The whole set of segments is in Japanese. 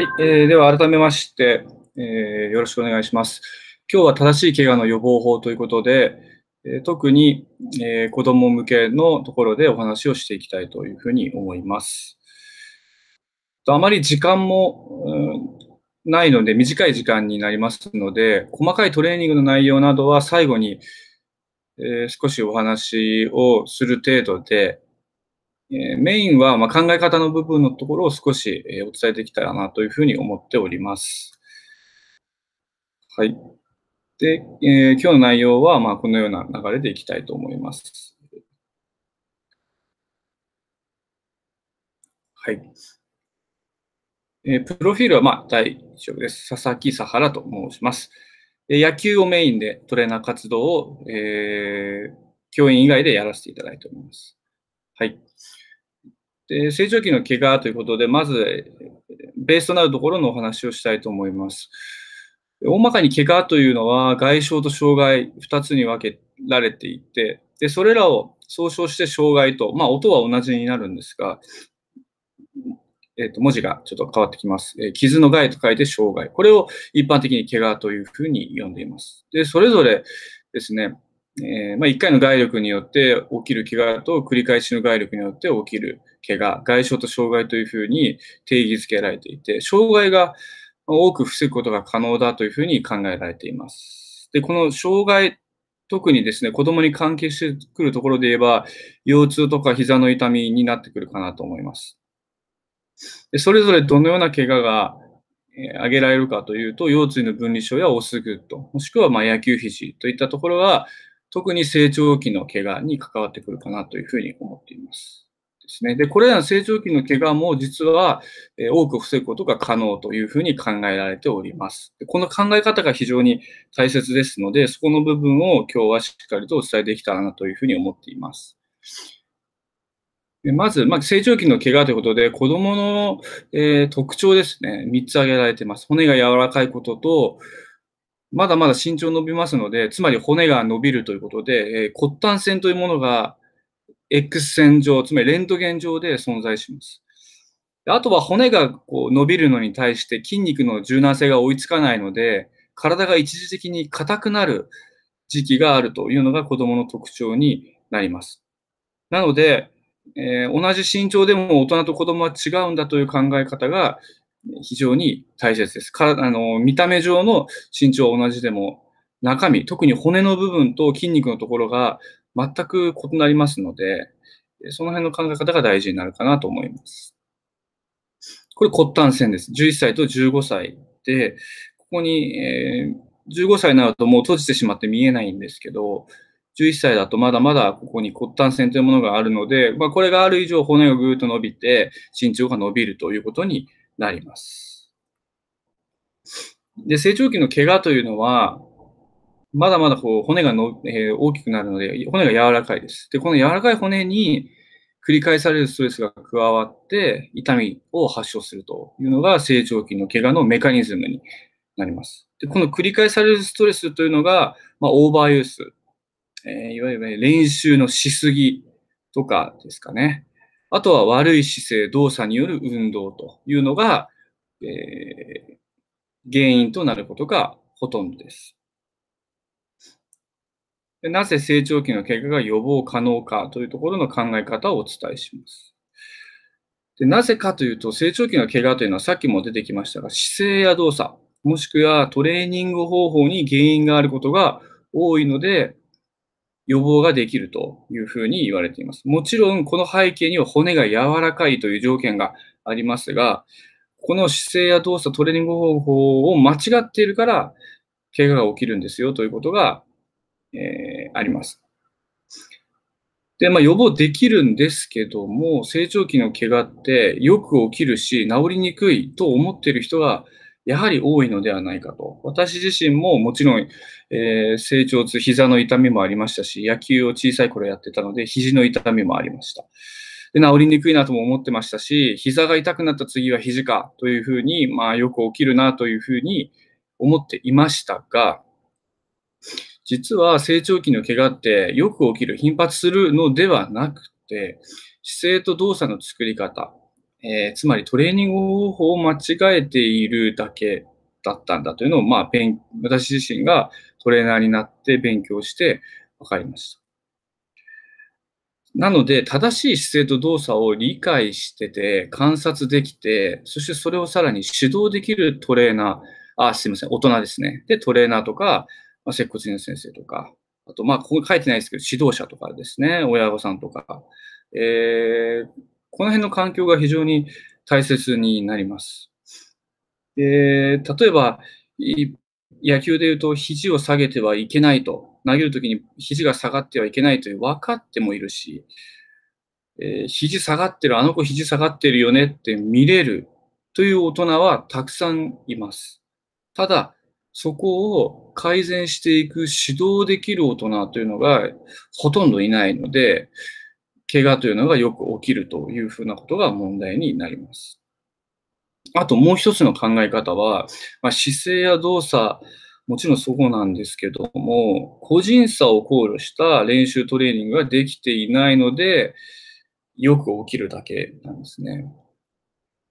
はい、えー、では改めまして、えー、よろしくお願いします。今日は正しい怪我の予防法ということで、えー、特に、えー、子供向けのところでお話をしていきたいというふうに思います。あまり時間も、うん、ないので短い時間になりますので、細かいトレーニングの内容などは最後に、えー、少しお話をする程度で、えメインはま考え方の部分のところを少し、えお伝えできたらなというふうに思っております。はい。で、えー、今日の内容はまこのような流れでいきたいと思います。はい。えー、プロフィールはまあ大丈夫です。佐々木さはらと申します。え野球をメインでトレーナー活動を、えー、教員以外でやらせていただいております。はい。で成長期の怪我ということで、まず、ベースとなるところのお話をしたいと思います。大まかに怪我というのは、外傷と障害、2つに分けられていて、でそれらを総称して障害と、まあ、音は同じになるんですが、えー、と文字がちょっと変わってきます。えー、傷の害と書いて障害。これを一般的に怪我というふうに呼んでいます。で、それぞれですね、えー、まあ、1回の外力によって起きる怪我と繰り返しの外力によって起きる怪我、外傷と障害というふうに定義づけられていて、障害が多く防ぐことが可能だというふうに考えられています。で、この障害、特にですね、子供に関係してくるところで言えば、腰痛とか膝の痛みになってくるかなと思います。でそれぞれどのような怪我が挙げられるかというと、腰椎の分離症やオスグッド、もしくはま野球肘といったところが、特に成長期の怪我に関わってくるかなというふうに思っています。ですね。で、これらの成長期の怪我も実は、え多く防ぐことが可能というふうに考えられております。でこの考え方が非常に大切ですので、そこの部分を今日はしっかりとお伝えできたらなというふうに思っています。でまず、まあ、成長期の怪我ということで、子供の、えー、特徴ですね。3つ挙げられています。骨が柔らかいことと、まだまだ身長伸びますので、つまり骨が伸びるということで、えー、骨端線というものが X 線上、つまりレントゲン上で存在します。あとは骨がこう伸びるのに対して筋肉の柔軟性が追いつかないので、体が一時的に硬くなる時期があるというのが子供の特徴になります。なので、えー、同じ身長でも大人と子供は違うんだという考え方が非常に大切です。かあの見た目上の身長は同じでも、中身、特に骨の部分と筋肉のところが全く異なりますので、その辺の考え方が大事になるかなと思います。これ骨端線です。11歳と15歳で、ここに、えー、15歳になるともう閉じてしまって見えないんですけど、11歳だとまだまだここに骨端線というものがあるので、まあ、これがある以上骨がぐーっと伸びて身長が伸びるということになります。で、成長期の怪我というのは、まだまだこう骨がの、えー、大きくなるので、骨が柔らかいです。で、この柔らかい骨に繰り返されるストレスが加わって、痛みを発症するというのが成長期の怪我のメカニズムになります。で、この繰り返されるストレスというのが、まあ、オーバーユース、えー、いわゆる練習のしすぎとかですかね。あとは悪い姿勢、動作による運動というのが、えー、原因となることがほとんどです。なぜ成長期の怪我が予防可能かというところの考え方をお伝えします。でなぜかというと、成長期の怪我というのはさっきも出てきましたが、姿勢や動作、もしくはトレーニング方法に原因があることが多いので、予防ができるというふうに言われています。もちろん、この背景には骨が柔らかいという条件がありますが、この姿勢や動作、トレーニング方法を間違っているから、怪我が起きるんですよということが、えー、あります。で、まあ、予防できるんですけども、成長期の怪我ってよく起きるし、治りにくいと思っている人がやはり多いのではないかと。私自身ももちろん、えー、成長痛、膝の痛みもありましたし、野球を小さい頃やってたので、肘の痛みもありました。で治りにくいなとも思ってましたし、膝が痛くなった次は肘かというふうに、まあよく起きるなというふうに思っていましたが、実は成長期の怪我ってよく起きる、頻発するのではなくて、姿勢と動作の作り方、えー、つまりトレーニング方法を間違えているだけだったんだというのを、まあ、勉私自身がトレーナーになって勉強して分かりました。なので、正しい姿勢と動作を理解してて、観察できて、そしてそれをさらに指導できるトレーナー、あ、すいません、大人ですね。で、トレーナーとか、まあ、接骨院の先生とか、あと、まあ、ここに書いてないですけど、指導者とかですね、親御さんとか、えー、この辺の環境が非常に大切になります。で例えば、野球で言うと、肘を下げてはいけないと、投げるときに肘が下がってはいけないという分かってもいるし、えー、肘下がってる、あの子肘下がってるよねって見れるという大人はたくさんいます。ただ、そこを改善していく指導できる大人というのがほとんどいないので、怪我というのがよく起きるというふうなことが問題になります。あともう一つの考え方は、まあ、姿勢や動作、もちろんそうなんですけども、個人差を考慮した練習トレーニングができていないので、よく起きるだけなんですね。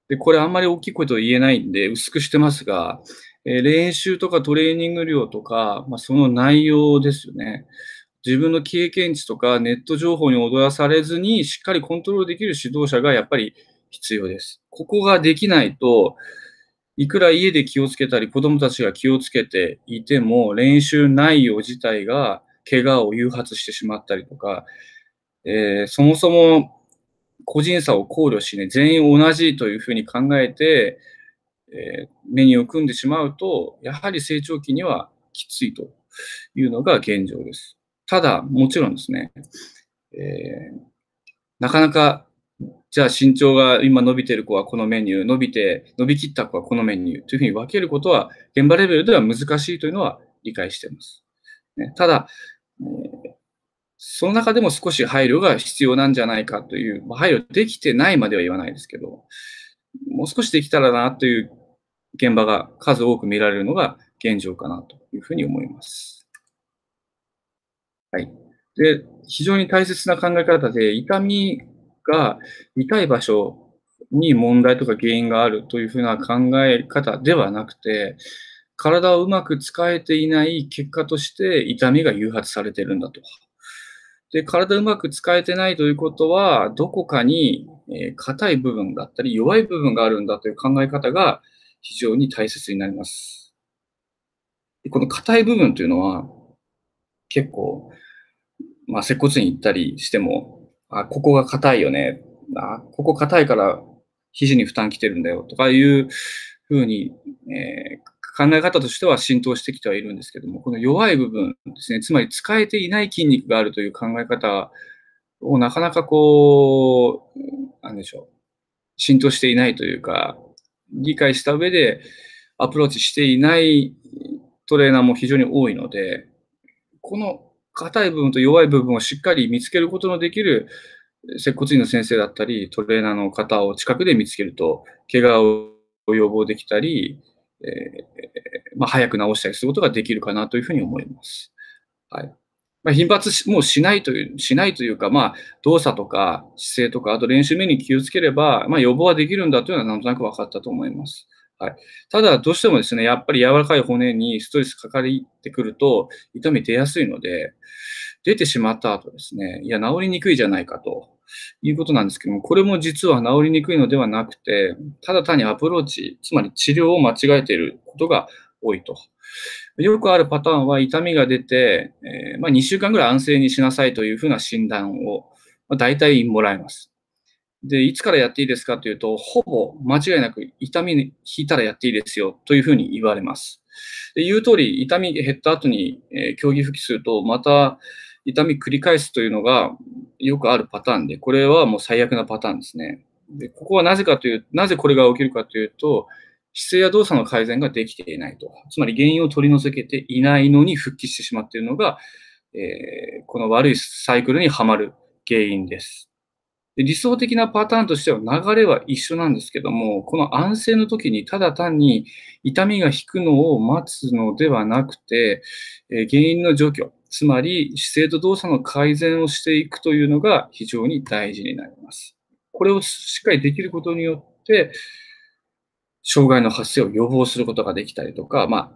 で、これあんまり大きいこと言えないんで薄くしてますが、え練習とかトレーニング量とか、まあ、その内容ですよね。自分の経験値とかネット情報に踊らされずにしっかりコントロールできる指導者がやっぱり必要です。ここができないと、いくら家で気をつけたり子供たちが気をつけていても練習内容自体が怪我を誘発してしまったりとか、えー、そもそも個人差を考慮しね、全員同じというふうに考えて、えー、メニューを組んでしまうと、やはり成長期にはきついというのが現状です。ただ、もちろんですね、えー、なかなか、じゃあ身長が今伸びてる子はこのメニュー、伸びて、伸びきった子はこのメニューというふうに分けることは、現場レベルでは難しいというのは理解しています。ね、ただ、えー、その中でも少し配慮が必要なんじゃないかという、ま、配慮できてないまでは言わないですけど、もう少しできたらなという現場が数多く見られるのが現状かなというふうに思います。はい。で、非常に大切な考え方で、痛みが痛い場所に問題とか原因があるというふうな考え方ではなくて、体をうまく使えていない結果として痛みが誘発されているんだと。で、体をうまく使えてないということは、どこかに硬、い部分だったり弱い部分があるんだという考え方が非常に大切になります。この硬い部分というのは、結構、まあ、接骨院行ったりしても、あ、ここが硬いよね。あ、ここ硬いから肘に負担きてるんだよとかいうふうに、えー、考え方としては浸透してきてはいるんですけども、この弱い部分ですね、つまり使えていない筋肉があるという考え方をなかなかこう、なんでしょう、浸透していないというか、理解した上でアプローチしていないトレーナーも非常に多いので、この硬い部分と弱い部分をしっかり見つけることのできる接骨院の先生だったり、トレーナーの方を近くで見つけると、怪我を予防できたり、えー、まあ、早く治したりすることができるかなというふうに思います。はい。まあ、頻発しもうしないという、しないというか、まあ、動作とか姿勢とか、あと練習面に気をつければ、まあ、予防はできるんだというのはなんとなく分かったと思います。はい。ただ、どうしてもですね、やっぱり柔らかい骨にストレスかかってくると、痛み出やすいので、出てしまった後ですね、いや、治りにくいじゃないかということなんですけども、これも実は治りにくいのではなくて、ただ単にアプローチ、つまり治療を間違えていることが多いと。よくあるパターンは痛みが出て、えー、まあ、2週間ぐらい安静にしなさいというふうな診断を、まあ、大体もらえます。で、いつからやっていいですかというと、ほぼ間違いなく痛みに引いたらやっていいですよというふうに言われます。で言う通り、痛み減った後に、えー、競技復帰すると、また痛み繰り返すというのがよくあるパターンで、これはもう最悪なパターンですね。で、ここはなぜかという、なぜこれが起きるかというと、姿勢や動作の改善ができていないと。つまり原因を取り除けていないのに復帰してしまっているのが、えー、この悪いサイクルにはまる原因です。で理想的なパターンとしては流れは一緒なんですけども、この安静の時にただ単に痛みが引くのを待つのではなくて、え、原因の除去、つまり姿勢と動作の改善をしていくというのが非常に大事になります。これをしっかりできることによって、障害の発生を予防することができたりとか、まあ、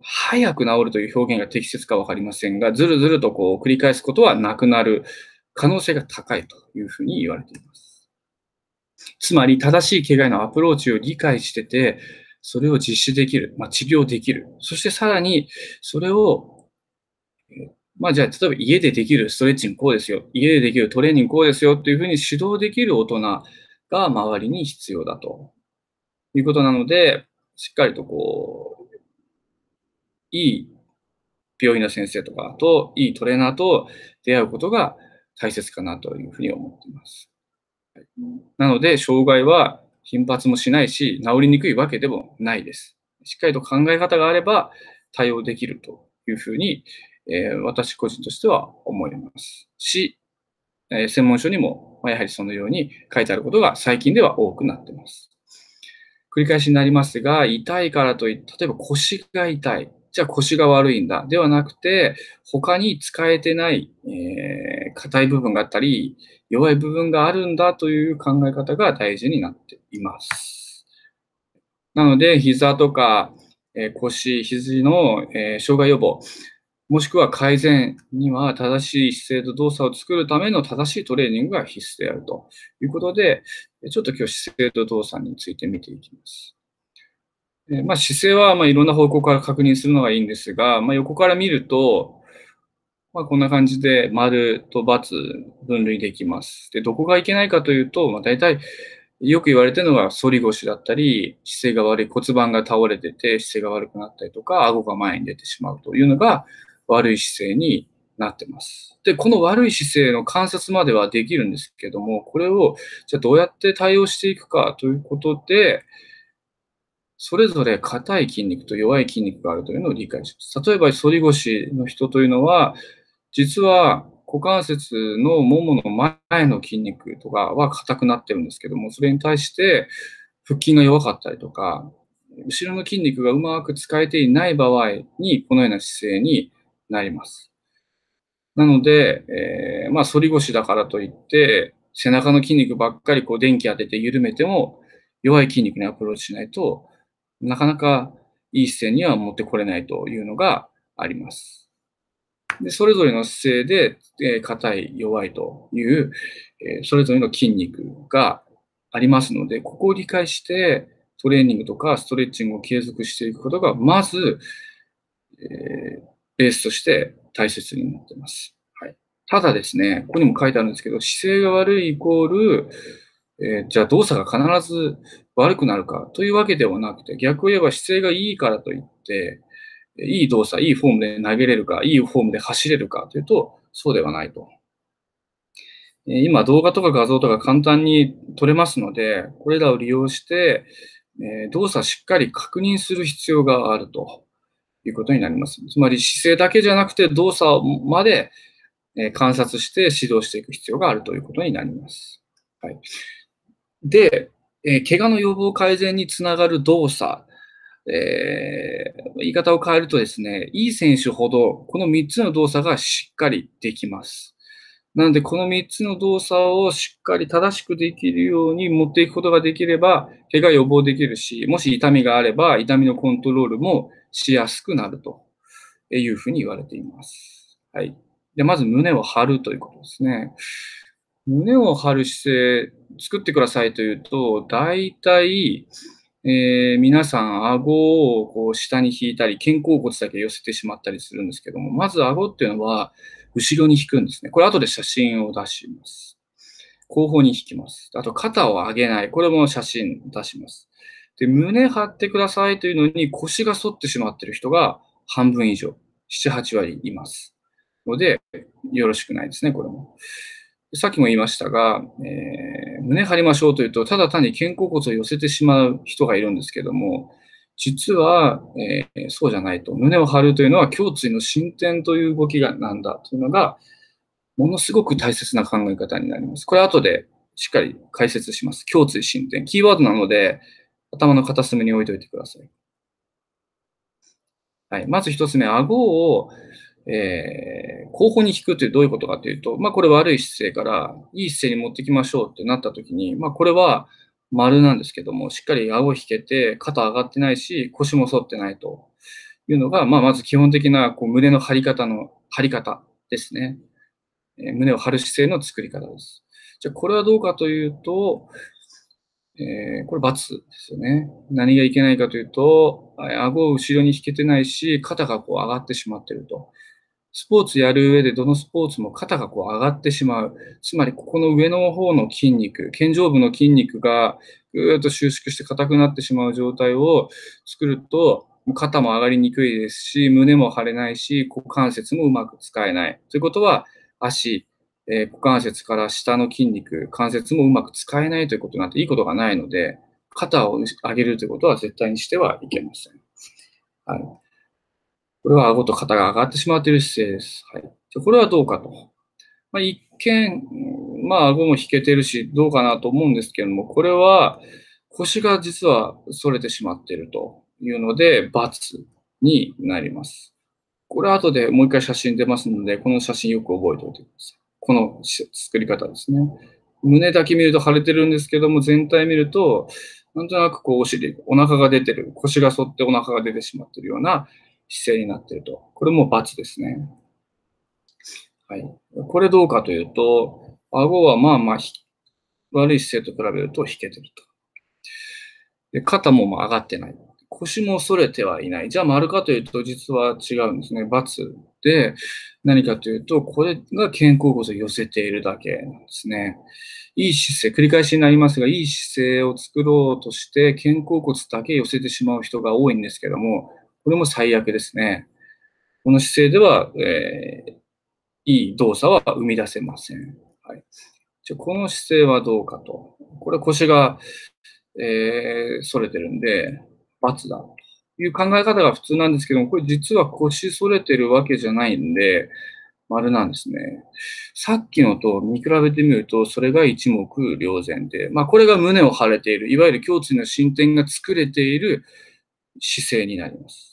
早く治るという表現が適切かわかりませんが、ずるずるとこう繰り返すことはなくなる可能性が高いというふうに言われています。つまり、正しい怪我へのアプローチを理解してて、それを実施できる、まあ、治療できる。そしてさらに、それを、まあじゃあ、例えば家でできるストレッチングこうですよ。家でできるトレーニングこうですよっていうふうに指導できる大人が周りに必要だということなので、しっかりとこう、いい病院の先生とかと、いいトレーナーと出会うことが大切かなというふうに思っています。なので、障害は頻発もしないし、治りにくいわけでもないです。しっかりと考え方があれば対応できるというふうに、えー、私個人としては思いますし、えー、専門書にも、まあ、やはりそのように書いてあることが最近では多くなっています。繰り返しになりますが、痛いからといって、例えば腰が痛い。じゃあ腰が悪いんだ。ではなくて、他に使えてない、えー、硬い部分があったり、弱い部分があるんだという考え方が大事になっています。なので、膝とか、えー、腰、肘の、え、障害予防、もしくは改善には正しい姿勢と動作を作るための正しいトレーニングが必須であるということで、ちょっと今日姿勢と動作について見ていきます。でまあ、姿勢はまいろんな方向から確認するのがいいんですが、まあ、横から見ると、まあ、こんな感じで丸と×分類できます。で、どこがいけないかというと、まあ、大体よく言われてるのが反り腰だったり、姿勢が悪い、骨盤が倒れてて姿勢が悪くなったりとか、顎が前に出てしまうというのが悪い姿勢になってます。で、この悪い姿勢の観察まではできるんですけども、これをじゃあどうやって対応していくかということで、それぞれ硬い筋肉と弱い筋肉があるというのを理解します。例えば、反り腰の人というのは、実は股関節のももの前の筋肉とかは硬くなってるんですけども、それに対して腹筋が弱かったりとか、後ろの筋肉がうまく使えていない場合に、このような姿勢になります。なので、えー、まあ、反り腰だからといって、背中の筋肉ばっかりこう電気当てて緩めても、弱い筋肉にアプローチしないと、なかなかいい姿勢には持ってこれないというのがあります。でそれぞれの姿勢で、え、硬い、弱いという、え、それぞれの筋肉がありますので、ここを理解して、トレーニングとかストレッチングを継続していくことが、まず、えー、ベースとして大切になっています。はい、ただですね、ここにも書いてあるんですけど、姿勢が悪いイコール、えー、じゃあ動作が必ず悪くなるかというわけではなくて、逆を言えば姿勢がいいからといって、いい動作、いいフォームで投げれるか、いいフォームで走れるかというと、そうではないと。今、動画とか画像とか簡単に撮れますので、これらを利用して、動作しっかり確認する必要があるということになります。つまり姿勢だけじゃなくて動作まで観察して指導していく必要があるということになります。はい、で、怪我の予防改善につながる動作、えー、言い方を変えるとですね、いい選手ほどこの3つの動作がしっかりできます。なので、この3つの動作をしっかり正しくできるように持っていくことができれば、怪我予防できるし、もし痛みがあれば、痛みのコントロールもしやすくなるというふうに言われています。はい。で、まず胸を張るということですね。胸を張る姿勢作ってくださいというと、大体、えー、皆さん、顎をこう下に引いたり、肩甲骨だけ寄せてしまったりするんですけども、まず顎っていうのは、後ろに引くんですね。これ後で写真を出します。後方に引きます。あと、肩を上げない。これも写真出します。で、胸張ってくださいというのに腰が反ってしまってる人が半分以上、7、8割います。ので、よろしくないですね、これも。さっきも言いましたが、えー、胸張りましょうというと、ただ単に肩甲骨を寄せてしまう人がいるんですけども、実は、えー、そうじゃないと。胸を張るというのは胸椎の進展という動きがなんだというのが、ものすごく大切な考え方になります。これ後でしっかり解説します。胸椎進展。キーワードなので、頭の片隅に置いておいてください。はい。まず一つ目、顎を、えー、後方に引くというどういうことかというと、まあ、これ悪い姿勢からいい姿勢に持ってきましょうってなったときに、まあ、これは丸なんですけども、しっかり顎引けて、肩上がってないし、腰も反ってないというのが、まあ、まず基本的なこう胸の張り方の張り方ですね。えー、胸を張る姿勢の作り方です。じゃ、これはどうかというと、えー、これ×ですよね。何がいけないかというと、顎を後ろに引けてないし、肩がこう上がってしまっていると。スポーツやる上でどのスポーツも肩がこう上がってしまう。つまり、ここの上の方の筋肉、肩上部の筋肉がぐーっと収縮して硬くなってしまう状態を作ると、肩も上がりにくいですし、胸も張れないし、股関節もうまく使えない。ということは、足、えー、股関節から下の筋肉、関節もうまく使えないということなっていいことがないので、肩を上げるということは絶対にしてはいけません。はい。これは顎と肩が上がってしまっている姿勢です。はい。じゃこれはどうかと。まあ、一見、まあ、顎も引けてるし、どうかなと思うんですけども、これは腰が実は反れてしまっているというので、×になります。これは後でもう一回写真出ますので、この写真よく覚えておいてください。この作り方ですね。胸だけ見ると腫れてるんですけども、全体見ると、なんとなくこうお尻、お腹が出てる、腰が反ってお腹が出てしまっているような姿勢になっていると。これも×ですね。はい。これどうかというと、顎はまあまあ、悪い姿勢と比べると引けてると。で肩も上がってない。腰も反れてはいない。じゃあ丸かというと、実は違うんですね。×で、何かというと、これが肩甲骨を寄せているだけなんですね。いい姿勢、繰り返しになりますが、いい姿勢を作ろうとして、肩甲骨だけ寄せてしまう人が多いんですけども、これも最悪ですね。この姿勢では、えー、いい動作は生み出せません。はい、じゃこの姿勢はどうかと。これ腰が、えー、反れてるんで、×だという考え方が普通なんですけども、これ実は腰反れてるわけじゃないんで、丸なんですね。さっきのと見比べてみると、それが一目瞭然で、まあ、これが胸を張れている、いわゆる胸椎の進展が作れている姿勢になります。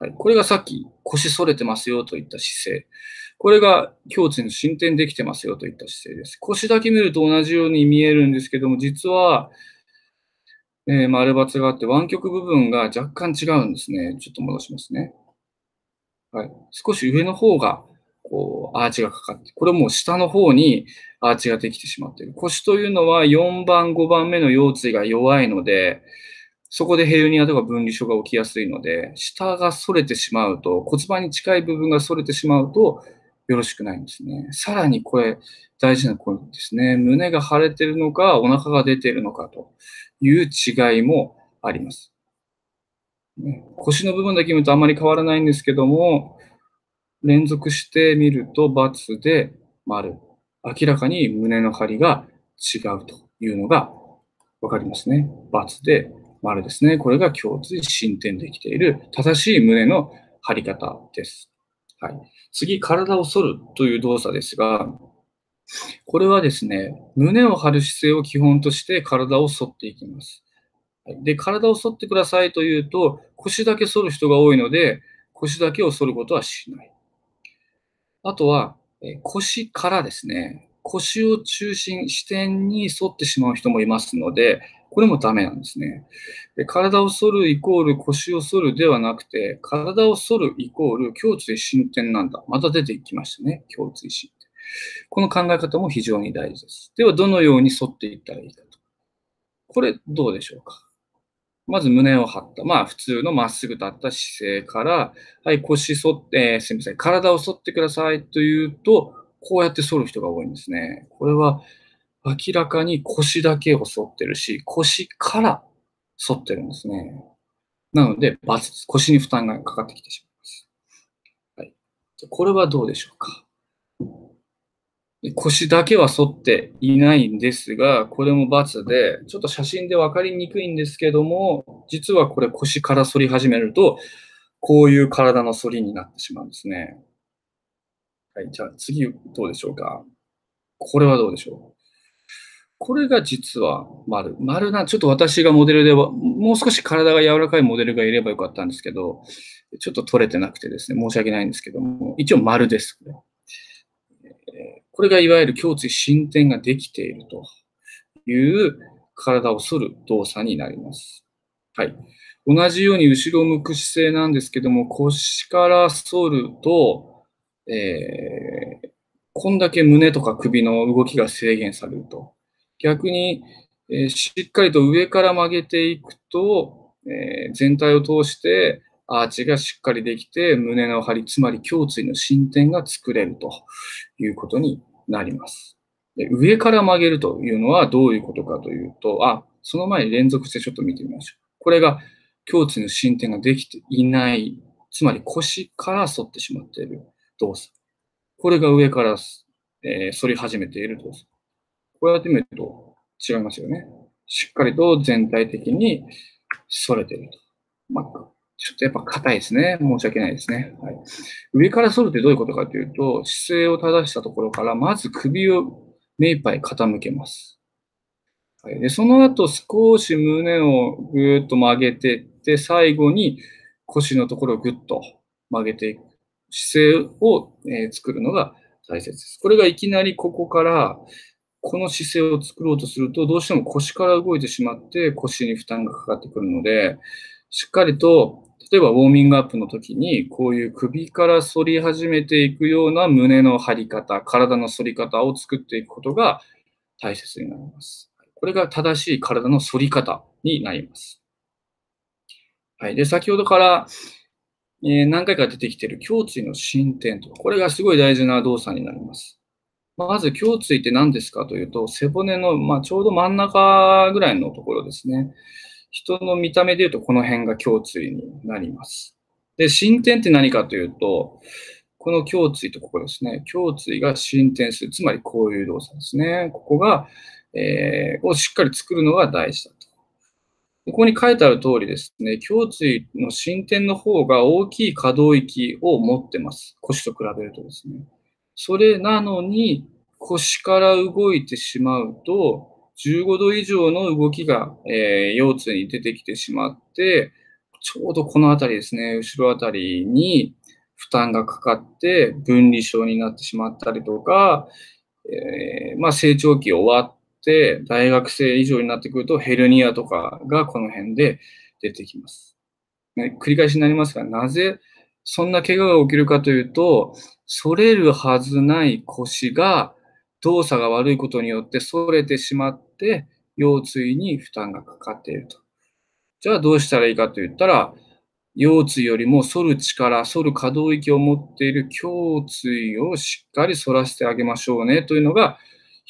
はい、これがさっき腰反れてますよといった姿勢。これが胸椎の進展できてますよといった姿勢です。腰だけ見ると同じように見えるんですけども、実は、えー、丸×があって湾曲部分が若干違うんですね。ちょっと戻しますね。はい。少し上の方が、こう、アーチがかかって、これも下の方にアーチができてしまっている。腰というのは4番、5番目の腰椎が弱いので、そこでヘルニアとか分離症が起きやすいので、下が反れてしまうと、骨盤に近い部分が反れてしまうと、よろしくないんですね。さらにこれ、大事なポイントですね。胸が腫れてるのか、お腹が出てるのかという違いもあります。腰の部分だけ見るとあまり変わらないんですけども、連続してみると×で丸。明らかに胸の張りが違うというのがわかりますね。×で丸ですね。これが共通進展できている正しい胸の張り方です。はい。次、体を反るという動作ですが、これはですね、胸を張る姿勢を基本として体を反っていきます。で、体を反ってくださいというと、腰だけ反る人が多いので、腰だけを反ることはしない。あとは、腰からですね、腰を中心、視点に沿ってしまう人もいますので、これもダメなんですね。で体を反るイコール腰を反るではなくて、体を反るイコール胸椎進展なんだ。また出てきましたね。胸椎進展。この考え方も非常に大事です。では、どのように反っていったらいいかと。これ、どうでしょうか。まず胸を張った。まあ、普通のまっすぐ立った姿勢から、はい、腰反って、えー、すみません、体を反ってくださいというと、こうやって反る人が多いんですね。これは明らかに腰だけを反ってるし、腰から反ってるんですね。なので、バツ。腰に負担がかかってきてしまいます。はい。これはどうでしょうか。腰だけは反っていないんですが、これも×で、ちょっと写真で分かりにくいんですけども、実はこれ腰から反り始めると、こういう体の反りになってしまうんですね。はい、じゃあ次どうでしょうか。これはどうでしょう。これが実は丸。丸な、ちょっと私がモデルでは、もう少し体が柔らかいモデルがいればよかったんですけど、ちょっと取れてなくてですね、申し訳ないんですけども、一応丸です。これがいわゆる胸椎進展ができているという体を反る動作になります。はい。同じように後ろを向く姿勢なんですけども、腰から反ると、えー、こんだけ胸とか首の動きが制限されると。逆に、えー、しっかりと上から曲げていくと、えー、全体を通してアーチがしっかりできて、胸の張り、つまり胸椎の進展が作れるということになります。で上から曲げるというのはどういうことかというと、あ、その前に連続してちょっと見てみましょう。これが胸椎の進展ができていない、つまり腰から反ってしまっている動作。これが上から、えー、反り始めている動作。こうやって見ると違いますよね。しっかりと全体的に反れていると。まあ、ちょっとやっぱ硬いですね。申し訳ないですね。はい、上から反るってどういうことかというと、姿勢を正したところから、まず首を目いっぱい傾けます。はい、でその後、少し胸をぐーっと曲げていって、最後に腰のところをぐっと曲げていく姿勢を、え、作るのが大切です。これがいきなりここからこの姿勢を作ろうとすると、どうしても腰から動いてしまって腰に負担がかかってくるので、しっかりと、例えばウォーミングアップの時に、こういう首から反り始めていくような胸の張り方、体の反り方を作っていくことが大切になります。これが正しい体の反り方になります。はい。で、先ほどから、えー、何回か出てきている胸椎の進展と、これがすごい大事な動作になります。まず胸椎って何ですかというと、背骨の、まあ、ちょうど真ん中ぐらいのところですね。人の見た目で言うとこの辺が胸椎になります。で、進展って何かというと、この胸椎とここですね。胸椎が進展する。つまりこういう動作ですね。ここが、えー、をしっかり作るのが大事だ。ここに書いてある通りですね、胸椎の進展の方が大きい可動域を持ってます。腰と比べるとですね。それなのに、腰から動いてしまうと、15度以上の動きが、えー、腰椎に出てきてしまって、ちょうどこの辺りですね、後ろ辺りに負担がかかって分離症になってしまったりとか、えー、まあ、成長期終わって、大学生以上になってくるとヘルニアとかがこの辺で出てきます。ね、繰り返しになりますが、なぜそんな怪我が起きるかというと、反れるはずない腰が動作が悪いことによって反れてしまって、腰椎に負担がかかっていると。じゃあどうしたらいいかと言ったら、腰椎よりも反る力、反る可動域を持っている胸椎をしっかり反らせてあげましょうねというのが、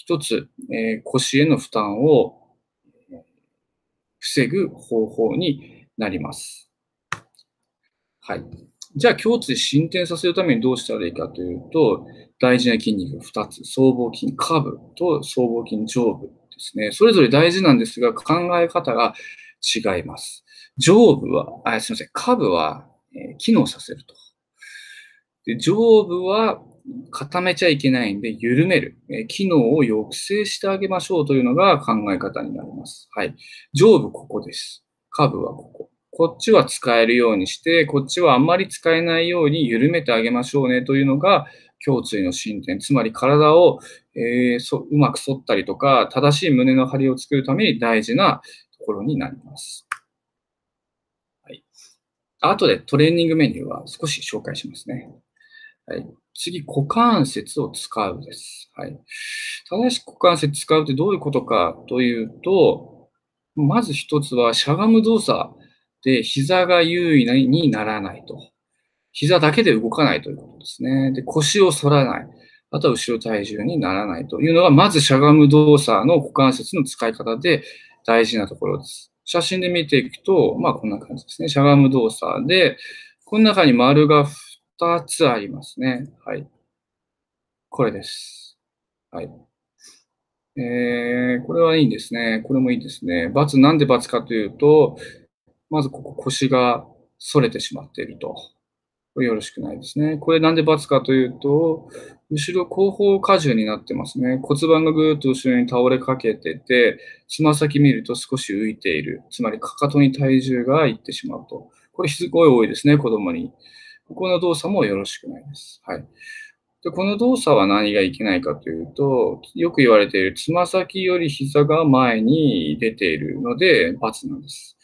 一つ、えー、腰への負担を防ぐ方法になります。はい。じゃあ、胸椎進展させるためにどうしたらいいかというと、大事な筋肉が2つ、僧帽筋下部と僧帽筋上部ですね。それぞれ大事なんですが、考え方が違います。上部は、あすみません、下部は、えー、機能させると。で上部は固めちゃいけないんで、緩める、え、機能を抑制してあげましょうというのが考え方になります。はい。上部ここです。下部はここ。こっちは使えるようにして、こっちはあんまり使えないように緩めてあげましょうねというのが、胸椎の進展、つまり体を、えー、そうまく反ったりとか、正しい胸の張りを作るために大事なところになります。はい。後でトレーニングメニューは少し紹介しますね。はい。次、股関節を使うです。はい。正しく股関節使うってどういうことかというと、まず一つはしゃがむ動作で、膝が優位にならないと。膝だけで動かないということですね。で、腰を反らない。あとは後ろ体重にならないというのが、まずしゃがむ動作の股関節の使い方で大事なところです。写真で見ていくと、まあこんな感じですね。しゃがむ動作で、この中に丸が2つありますね。はい。これです。はい。えー、これはいいんですね。これもいいですね。×なんで×かというと、まずここ腰が反れてしまっていると。これよろしくないですね。これなんで×かというと、後ろ後方荷重になってますね。骨盤がぐーっと後ろに倒れかけてて、つま先見ると少し浮いている。つまりかかとに体重がいってしまうと。これすごい多いですね、子供に。ここの動作もよろしくないです。はい。でこの動作は何がいけないかというと、よく言われているつま先より膝が前に出ているので、×なんです。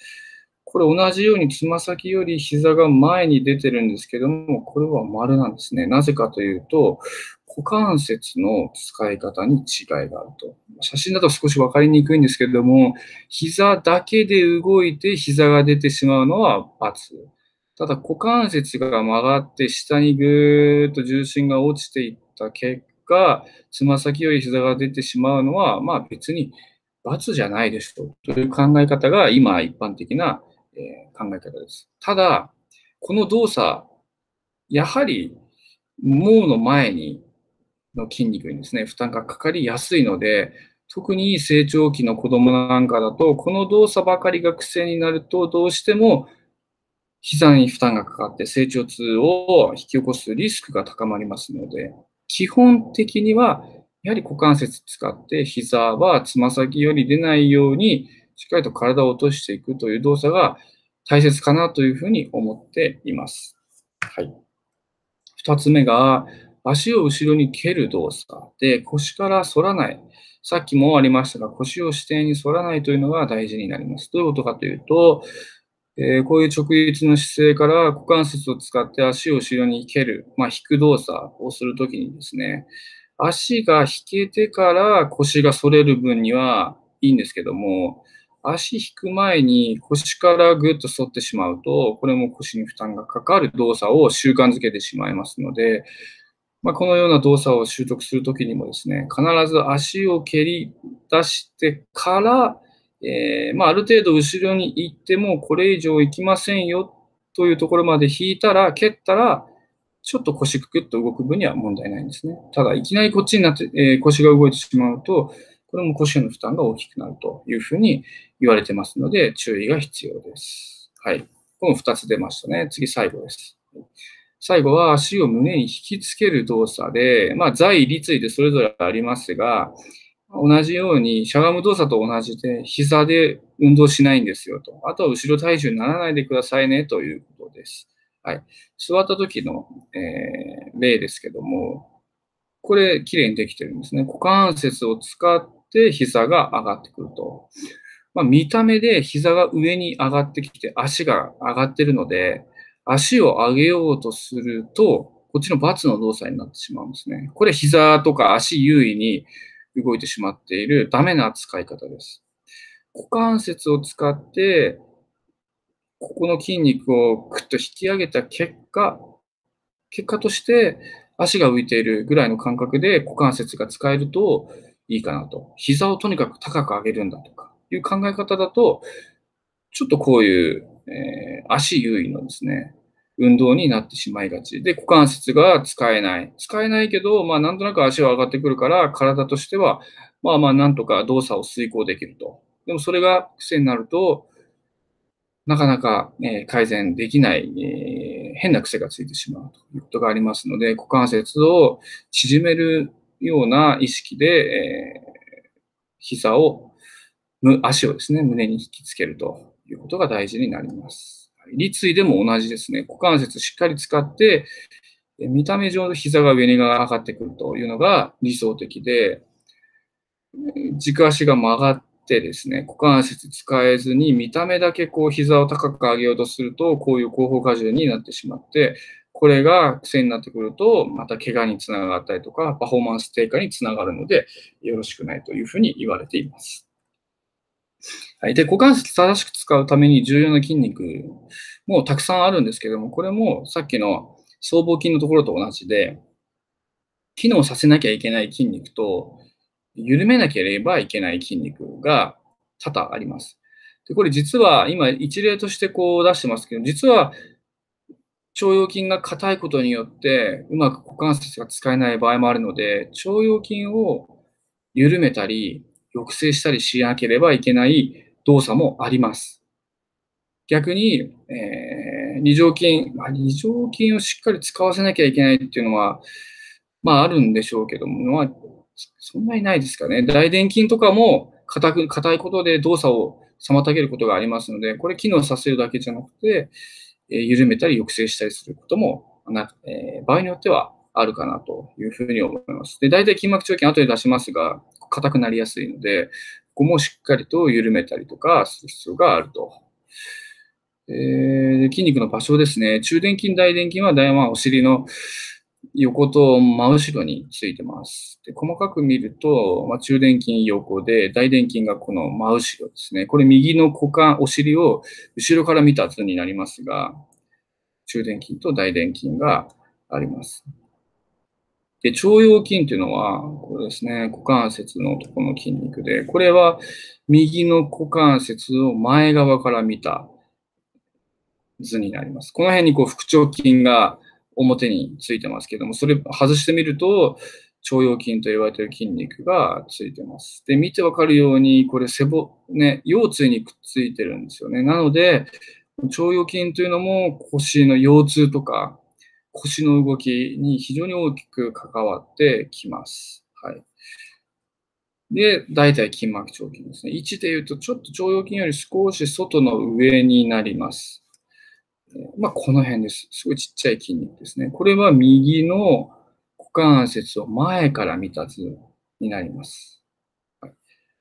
これ同じようにつま先より膝が前に出てるんですけども、これは丸なんですね。なぜかというと、股関節の使い方に違いがあると。写真だと少し分かりにくいんですけれども、膝だけで動いて膝が出てしまうのは×。ただ股関節が曲がって下にぐーっと重心が落ちていった結果、つま先より膝が出てしまうのは、まあ別に×じゃないでしょうという考え方が今一般的な、え考え方です。ただ、この動作、やはり脳の前にの筋肉にですね、負担がかかりやすいので、特に成長期の子供なんかだと、この動作ばかりが癖になると、どうしても膝に負担がかかって成長痛を引き起こすリスクが高まりますので、基本的には、やはり股関節使って膝はつま先より出ないように、しっかりと体を落としていくという動作が大切かなというふうに思っています。はい。二つ目が、足を後ろに蹴る動作で腰から反らない。さっきもありましたが、腰を支点に反らないというのが大事になります。どういうことかというと、えー、こういう直立の姿勢から股関節を使って足を後ろに蹴る、まあ、引く動作をするときにですね、足が引けてから腰が反れる分にはいいんですけども、足引く前に腰からぐっと反ってしまうと、これも腰に負担がかかる動作を習慣づけてしまいますので、まあ、このような動作を習得するときにもですね、必ず足を蹴り出してから、えー、まあ、ある程度後ろに行ってもこれ以上行きませんよというところまで引いたら、蹴ったら、ちょっと腰くくっと動く分には問題ないんですね。ただ、いきなりこっちになって、えー、腰が動いてしまうと、これも腰への負担が大きくなるというふうに言われてますので、注意が必要です。はい。この2つ出ましたね。次、最後です。最後は足を胸に引きつける動作で、まあ、在立位でそれぞれありますが、同じように、しゃがむ動作と同じで、膝で運動しないんですよと。あとは後ろ体重にならないでくださいねということです。はい。座った時の、えー、例ですけども、これ、綺麗にできてるんですね。股関節を使って膝が上がってくると。まあ、見た目で膝が上に上がってきて、足が上がってるので、足を上げようとすると、こっちの×の動作になってしまうんですね。これ膝とか足優位に動いてしまっているダメな使い方です。股関節を使って、ここの筋肉をクッと引き上げた結果、結果として足が浮いているぐらいの感覚で股関節が使えるといいかなと。膝をとにかく高く上げるんだとかいう考え方だと、ちょっとこういう、えー、足優位のですね、運動になってしまいがち。で、股関節が使えない。使えないけど、まあなんとなく足は上がってくるから、体としては、まあまあなんとか動作を遂行できると。でもそれが癖になると、なかなか、え、改善できない、え、変な癖がついてしまうということがありますので、股関節を縮めるような意識で、え、膝を、足をですね、胸に引きつけるということが大事になります。立位でも同じですね。股関節しっかり使って、見た目上の膝が上に上がってくるというのが理想的で、軸足が曲がってですね、股関節使えずに見た目だけこう膝を高く上げようとすると、こういう後方荷重になってしまって、これが癖になってくると、また怪我につながったりとか、パフォーマンス低下につながるので、よろしくないというふうに言われています。はい。で、股関節正しく使うために重要な筋肉もたくさんあるんですけども、これもさっきの僧帽筋のところと同じで、機能させなきゃいけない筋肉と、緩めなければいけない筋肉が多々あります。で、これ実は今一例としてこう出してますけど、実は腸腰筋が硬いことによってうまく股関節が使えない場合もあるので、腸腰筋を緩めたり、抑制したりしなければいけない動作もあります。逆に、えー、二条筋、まあ、二条筋をしっかり使わせなきゃいけないっていうのは、まああるんでしょうけども、まあ、そんなにないですかね。大臀筋とかも硬く、硬いことで動作を妨げることがありますので、これ機能させるだけじゃなくて、え緩めたり抑制したりすることもな、えー場合によってはあるかなというふうに思います。で、大体筋膜腸筋後で出しますが、硬くなりやすいので、ここもしっかりと緩めたりとかする必要があると。えー、筋肉の場所ですね。中殿筋、大殿筋は大はお尻の横と真後ろについてます。で細かく見ると、まあ、中殿筋横で、大殿筋がこの真後ろですね。これ右の股間、お尻を後ろから見た図になりますが、中殿筋と大殿筋があります。で、腸腰筋というのは、これですね、股関節のとこの筋肉で、これは右の股関節を前側から見た図になります。この辺にこう腹腸筋が表についてますけども、それ外してみると、腸腰筋と言われている筋肉がついてます。で、見てわかるように、これ背骨、ね、腰椎にくっついてるんですよね。なので、腸腰筋というのも腰の腰痛とか、腰の動きに非常に大きく関わってきます。はい。で、大体筋膜腸筋ですね。位置で言うと、ちょっと腸腰筋より少し外の上になります。まあ、この辺です。すごいちっちゃい筋肉ですね。これは右の股関節を前から見た図になります。はい、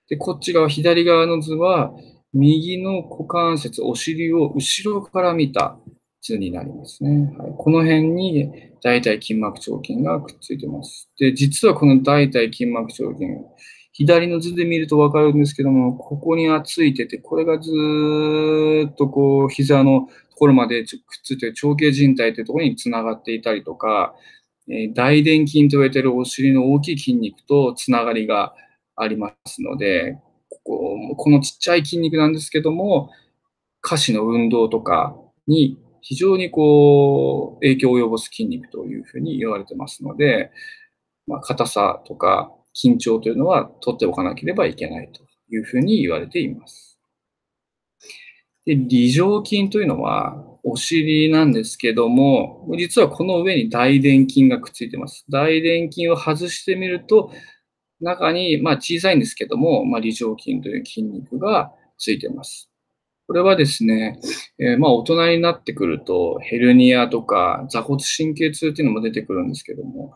で、こっち側、左側の図は、右の股関節、お尻を後ろから見た図になりますね。はい、この辺に大腿筋膜腸筋がくっついてます。で、実はこの大腿筋膜腸筋、左の図で見るとわかるんですけども、ここにはついてて、これがずっとこう、膝のところまでくっついて長径靭帯というところにつながっていたりとか、えー、大臀筋と言われているお尻の大きい筋肉とつながりがありますので、こここのちっちゃい筋肉なんですけども、下肢の運動とかに非常にこう、影響を及ぼす筋肉というふうに言われてますので、まあ、硬さとか緊張というのは取っておかなければいけないというふうに言われています。で、梨状筋というのはお尻なんですけども、実はこの上に大臀筋がくっついてます。大臀筋を外してみると、中に、まあ小さいんですけども、まあ、梨状筋という筋肉がついてます。これはですね、えー、まあ大人になってくるとヘルニアとか座骨神経痛っていうのも出てくるんですけども、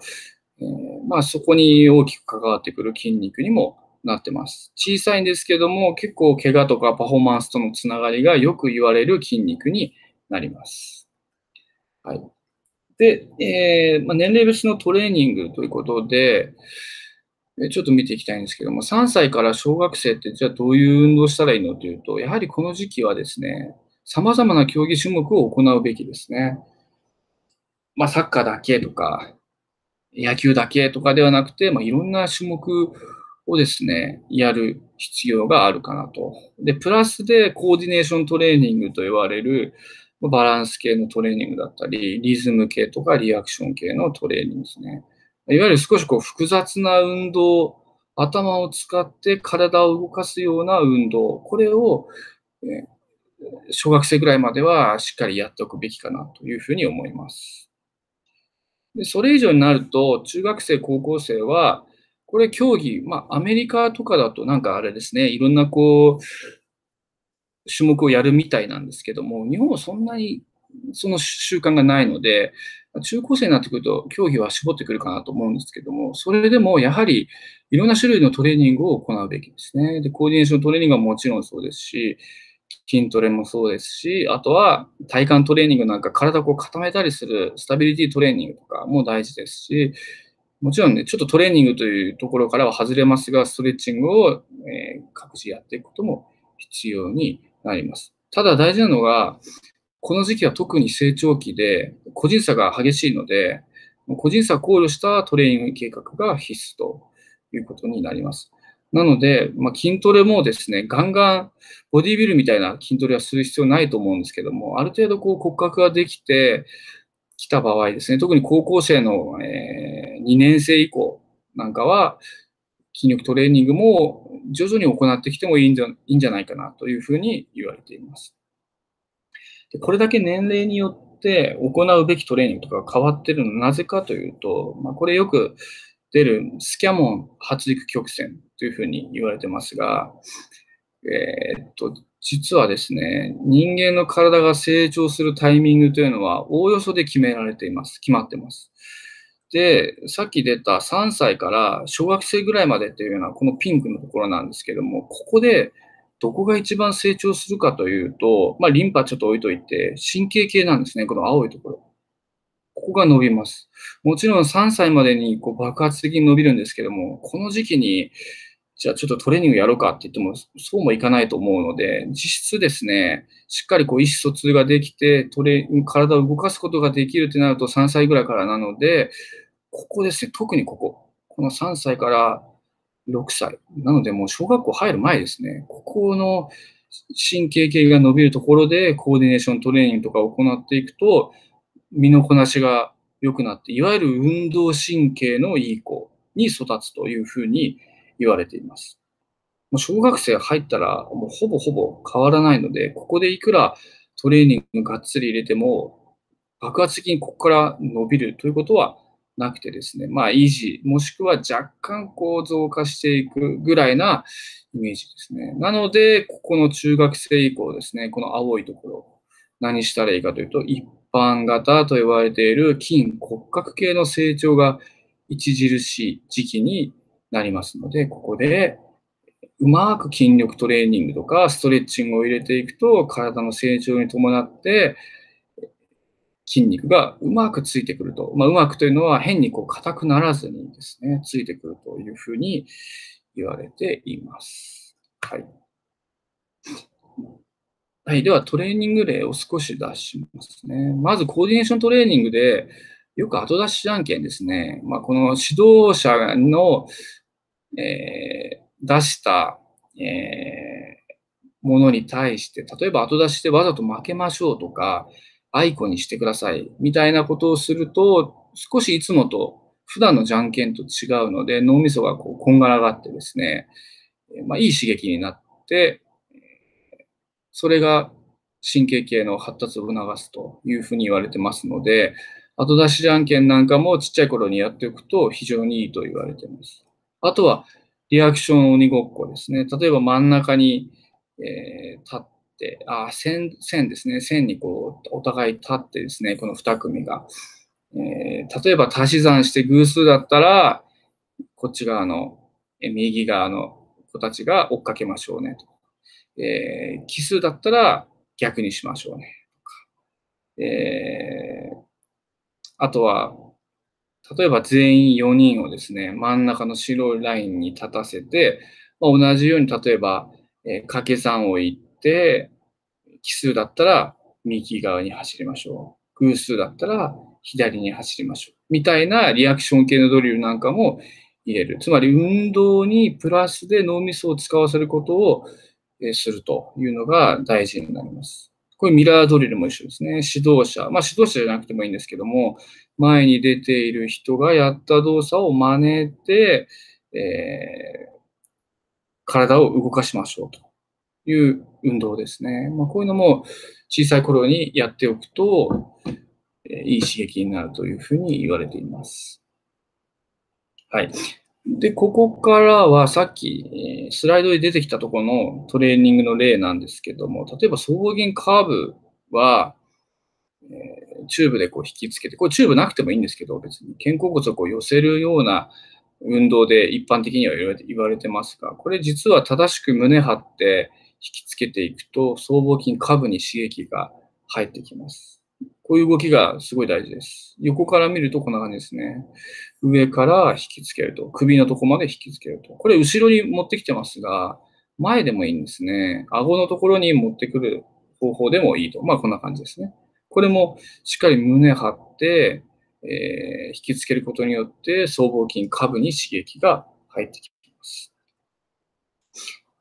えー、まあそこに大きく関わってくる筋肉にもなってます。小さいんですけども、結構怪我とかパフォーマンスとのつながりがよく言われる筋肉になります。はい。で、えーまあ、年齢別のトレーニングということで、ちょっと見ていきたいんですけども、3歳から小学生ってじゃあどういう運動したらいいのというと、やはりこの時期はですね、様々な競技種目を行うべきですね。まあ、サッカーだけとか、野球だけとかではなくて、まあ、いろんな種目をですね、やる必要があるかなと。で、プラスでコーディネーショントレーニングと言われる、バランス系のトレーニングだったり、リズム系とかリアクション系のトレーニングですね。いわゆる少しこう複雑な運動、頭を使って体を動かすような運動、これを、え小学生ぐらいまではしっかりやっておくべきかなというふうに思います。でそれ以上になると、中学生、高校生は、これ競技、まあアメリカとかだとなんかあれですね、いろんなこう、種目をやるみたいなんですけども、日本はそんなにその習慣がないので、中高生になってくると競技は絞ってくるかなと思うんですけども、それでもやはりいろんな種類のトレーニングを行うべきですね。で、コーディネーショントレーニングはもちろんそうですし、筋トレもそうですし、あとは体幹トレーニングなんか体を固めたりするスタビリティトレーニングとかも大事ですし、もちろんね、ちょっとトレーニングというところからは外れますが、ストレッチングを、えー、各自やっていくことも必要になります。ただ大事なのが、この時期は特に成長期で、個人差が激しいので、個人差を考慮したトレーニング計画が必須ということになります。なので、まあ、筋トレもですね、ガンガンボディビルみたいな筋トレはする必要ないと思うんですけども、ある程度こう骨格ができてきた場合ですね、特に高校生の、え、2年生以降なんかは、筋力トレーニングも徐々に行ってきてもいいんじゃないかなというふうに言われています。でこれだけ年齢によって行うべきトレーニングとかが変わってるのなぜかというと、まあ、これよく出るスキャモン発育曲線というふうに言われてますが、えー、っと、実はですね、人間の体が成長するタイミングというのは、おおよそで決められています。決まってます。で、さっき出た3歳から小学生ぐらいまでっていうような、このピンクのところなんですけども、ここでどこが一番成長するかというと、まあ、リンパちょっと置いといて、神経系なんですね、この青いところ。ここが伸びます。もちろん3歳までにこう爆発的に伸びるんですけども、この時期にじゃあちょっとトレーニングやろうかって言っても、そうもいかないと思うので、実質ですね、しっかりこう意思疎通ができて、トレ体を動かすことができるってなると3歳ぐらいからなので、ここですね、特にここ。この3歳から6歳。なのでもう小学校入る前ですね。ここの神経系が伸びるところでコーディネーショントレーニングとかを行っていくと、身のこなしが良くなって、いわゆる運動神経のいい子に育つというふうに言われています。小学生入ったらもうほぼほぼ変わらないので、ここでいくらトレーニングがっつり入れても、爆発的にここから伸びるということはなくてですね、まあ維持、もしくは若干こう増加していくぐらいなイメージですね。なので、ここの中学生以降ですね、この青いところ、何したらいいかというと、一般型と言われている筋骨格系の成長が著しい時期になりますので、ここでうまく筋力トレーニングとかストレッチングを入れていくと、体の成長に伴って筋肉がうまくついてくると。まあ、うまくというのは変にこう硬くならずにですね、ついてくるというふうに言われています。はい。はい。では、トレーニング例を少し出しますね。まず、コーディネーショントレーニングで、よく後出しじゃんけんですね。まあ、この指導者のえー、出した、えー、ものに対して、例えば後出しでわざと負けましょうとか、あいこにしてくださいみたいなことをすると、少しいつもと普段のじゃんけんと違うので、脳みそがこうこんがらがってですね、まあ、いい刺激になって、それが神経系の発達を促すというふうに言われてますので、後出しじゃんけんなんかもちっちゃい頃にやっておくと非常にいいと言われてます。あとは、リアクション鬼ごっこですね。例えば真ん中に、えー、立って、あ、線、線ですね。線にこう、お互い立ってですね、この2組が。えー、例えば足し算して偶数だったら、こっち側の、え右側の子たちが追っかけましょうねと。えー、奇数だったら逆にしましょうねとか。えー、あとは、例えば全員4人をですね、真ん中の白いラインに立たせて、まあ、同じように例えば、えー、掛け算を言って、奇数だったら右側に走りましょう。偶数だったら左に走りましょう。みたいなリアクション系のドリルなんかも入れる。つまり運動にプラスで脳みそを使わせることをするというのが大事になります。これミラードリルも一緒ですね。指導者。まあ指導者じゃなくてもいいんですけども、前に出ている人がやった動作を真似て、えー、体を動かしましょうという運動ですね。まあ、こういうのも小さい頃にやっておくと、え、いい刺激になるというふうに言われています。はい。で、ここからはさっき、スライドで出てきたところのトレーニングの例なんですけども、例えば僧帽筋下部は、え、チューブでこう引きつけて、これチューブなくてもいいんですけど、別に肩甲骨をこう寄せるような運動で一般的には言われてますが、これ実は正しく胸張って引きつけていくと、僧帽筋下部に刺激が入ってきます。こういう動きがすごい大事です。横から見るとこんな感じですね。上から引きつけると。首のとこまで引きつけると。これ後ろに持ってきてますが、前でもいいんですね。顎のところに持ってくる方法でもいいと。まあこんな感じですね。これもしっかり胸張って、えー、引きつけることによって僧帽筋下部に刺激が入ってきます。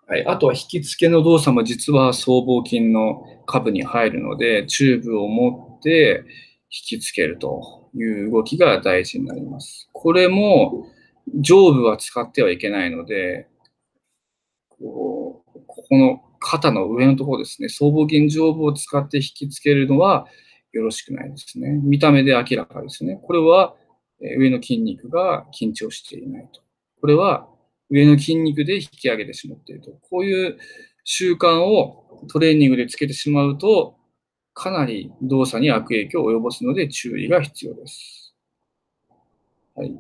はい、あとは引き付けの動作も実は僧帽筋の下部に入るので、チューブを持って引き付けるという動きが大事になります。これも上部は使ってはいけないので、こうここの肩の上のところですね、僧帽筋上部を使って引き付けるのはよろしくないですね。見た目で明らかですね。これは上の筋肉が緊張していないと。これは上の筋肉で引き上げてしまっていると。こういう習慣をトレーニングでつけてしまうと、かなり動作に悪影響を及ぼすので注意が必要です。はい。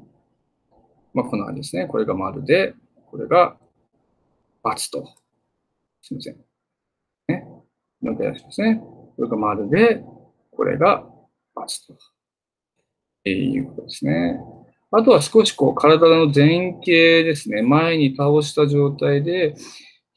まあ、こんな感じですね。これが丸で、これが×と。すみません。ね。もう一回出しますね。これが丸で、これが×と。えいうことですね。あとは少しこう体の前傾ですね。前に倒した状態で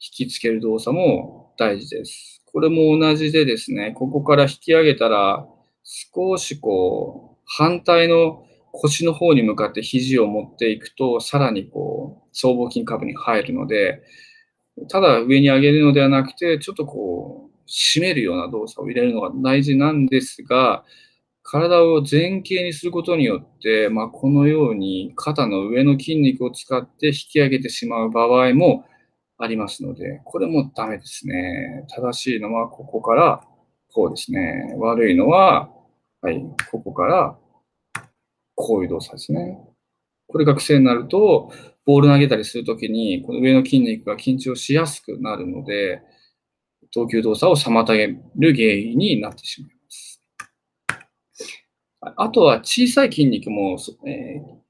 引きつける動作も大事です。これも同じでですね、ここから引き上げたら少しこう反対の腰の方に向かって肘を持っていくと、さらにこう、僧帽筋下部に入るので、ただ上に上げるのではなくて、ちょっとこう、締めるような動作を入れるのが大事なんですが、体を前傾にすることによって、まあ、このように肩の上の筋肉を使って引き上げてしまう場合もありますので、これもダメですね。正しいのはここからこうですね。悪いのは、はい、ここからこういう動作ですね。これが癖になると、ボール投げたりするときに、この上の筋肉が緊張しやすくなるので、投球動作を妨げる原因になってしまいます。あとは小さい筋肉も、えー、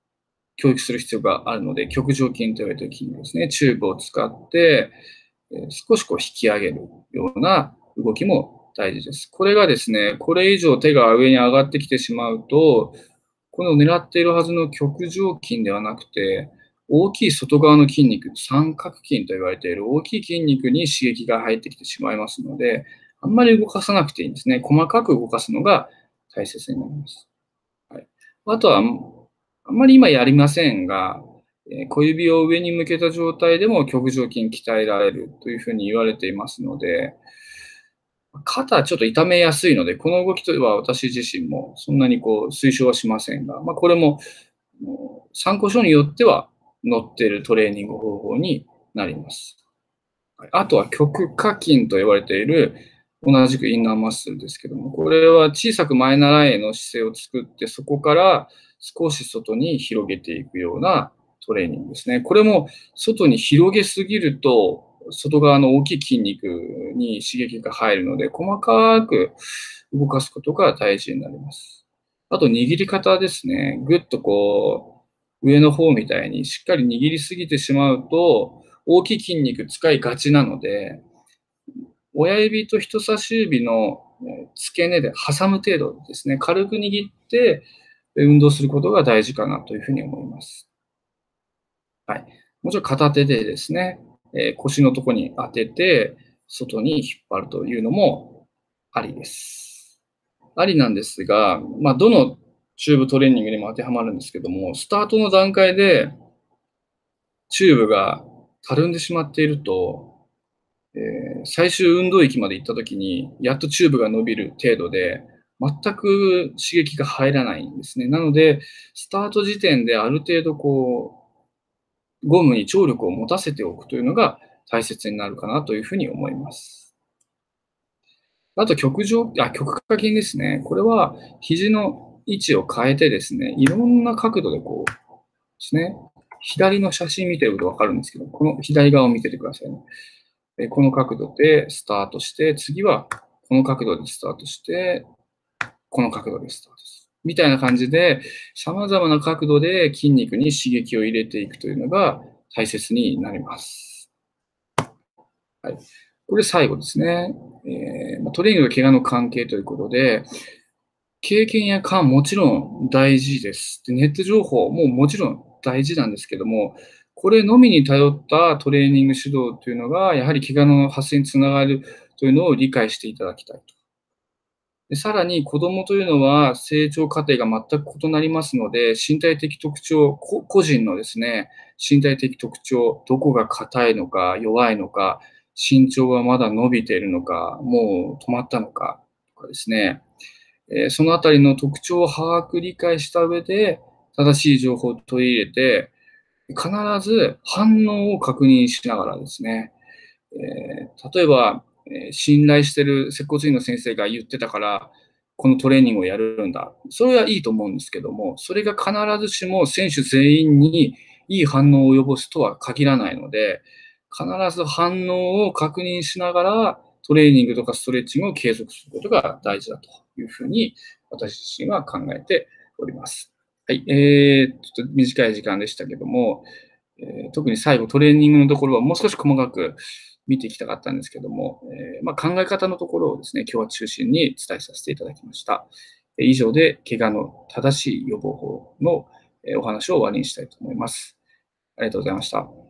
教育する必要があるので、極上筋と言われている筋肉ですね。チューブを使って、えー、少しこう引き上げるような動きも大事です。これがですね、これ以上手が上に上がってきてしまうと、この狙っているはずの極上筋ではなくて、大きい外側の筋肉、三角筋と言われている大きい筋肉に刺激が入ってきてしまいますので、あんまり動かさなくていいんですね。細かく動かすのが大切になります。はい、あとは、あんまり今やりませんが、え小指を上に向けた状態でも極上筋鍛えられるというふうに言われていますので、肩ちょっと痛めやすいので、この動きとは私自身もそんなにこう推奨はしませんが、まあ、これも参考書によっては載っているトレーニング方法になります。あとは極下筋と呼ばれている同じくインナーマッスルですけども、これは小さく前習いの姿勢を作って、そこから少し外に広げていくようなトレーニングですね。これも外に広げすぎると、外側の大きい筋肉に刺激が入るので、細かく動かすことが大事になります。あと、握り方ですね。ぐっとこう、上の方みたいにしっかり握りすぎてしまうと、大きい筋肉使いがちなので、親指と人差し指の付け根で挟む程度ですね、軽く握って運動することが大事かなというふうに思います。はい。もちろん片手でですね、え腰のとこに当てて、外に引っ張るというのもありです。ありなんですが、まあ、どのチューブトレーニングにも当てはまるんですけども、スタートの段階でチューブがたるんでしまっていると、えー、最終運動域まで行った時に、やっとチューブが伸びる程度で、全く刺激が入らないんですね。なので、スタート時点である程度こう、ゴムに張力を持たせておくというのが大切になるかなというふうに思います。あと、極上、あ、極下筋ですね。これは肘の位置を変えてですね、いろんな角度でこうですね、左の写真見てるとわかるんですけど、この左側を見ててくださいね。この角度でスタートして、次はこの角度でスタートして、この角度でスタートする。みたいな感じで、様々な角度で筋肉に刺激を入れていくというのが大切になります。はい。これ最後ですね。えー、トレーニングと怪我の関係ということで、経験や勘もちろん大事です。でネット情報ももちろん大事なんですけども、これのみに頼ったトレーニング指導というのが、やはり怪我の発生につながるというのを理解していただきたいと。でさらに子供というのは成長過程が全く異なりますので、身体的特徴、個人のですね、身体的特徴、どこが硬いのか、弱いのか、身長はまだ伸びているのか、もう止まったのかとかですね、えそのあたりの特徴を把握、理解した上で、正しい情報を取り入れて、必ず反応を確認しながらですね、えー、例えば、え信頼してる接骨院の先生が言ってたから、このトレーニングをやるんだ。それはいいと思うんですけども、それが必ずしも選手全員にいい反応を及ぼすとは限らないので、必ず反応を確認しながら、トレーニングとかストレッチングを継続することが大事だというふうに、私自身は考えております。はい。えー、ちょっと短い時間でしたけども、えー、特に最後トレーニングのところはもう少し細かく見ていきたかったんですけども、えー、まあ、考え方のところをですね、今日は中心に伝えさせていただきましたえ。以上で、怪我の正しい予防法のお話を終わりにしたいと思います。ありがとうございました。